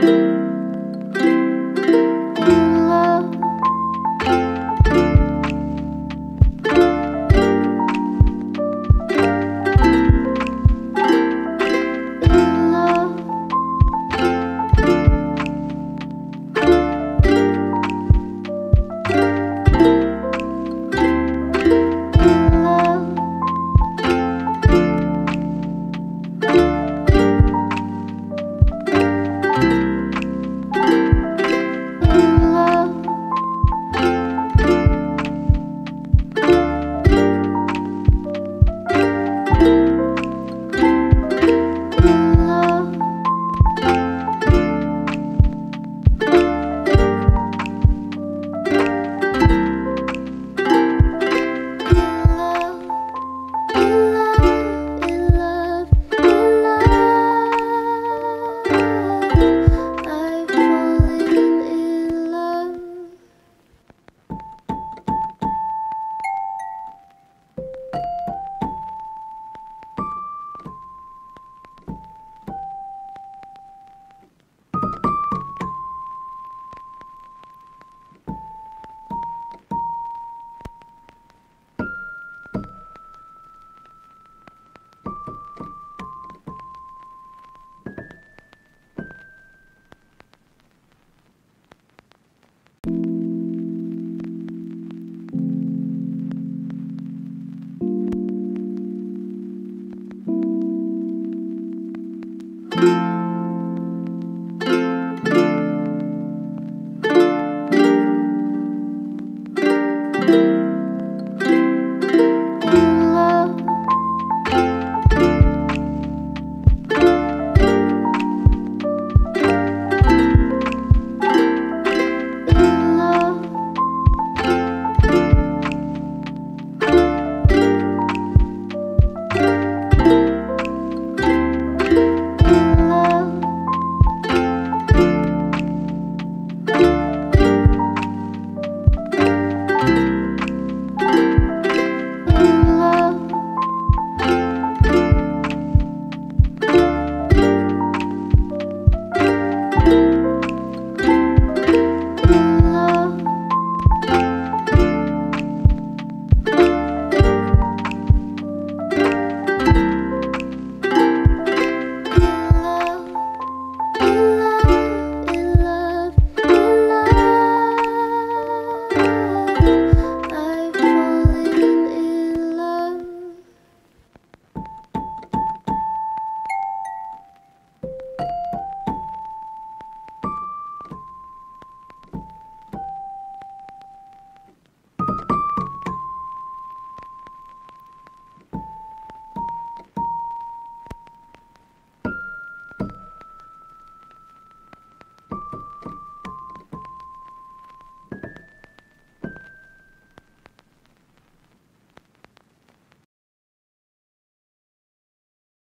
Música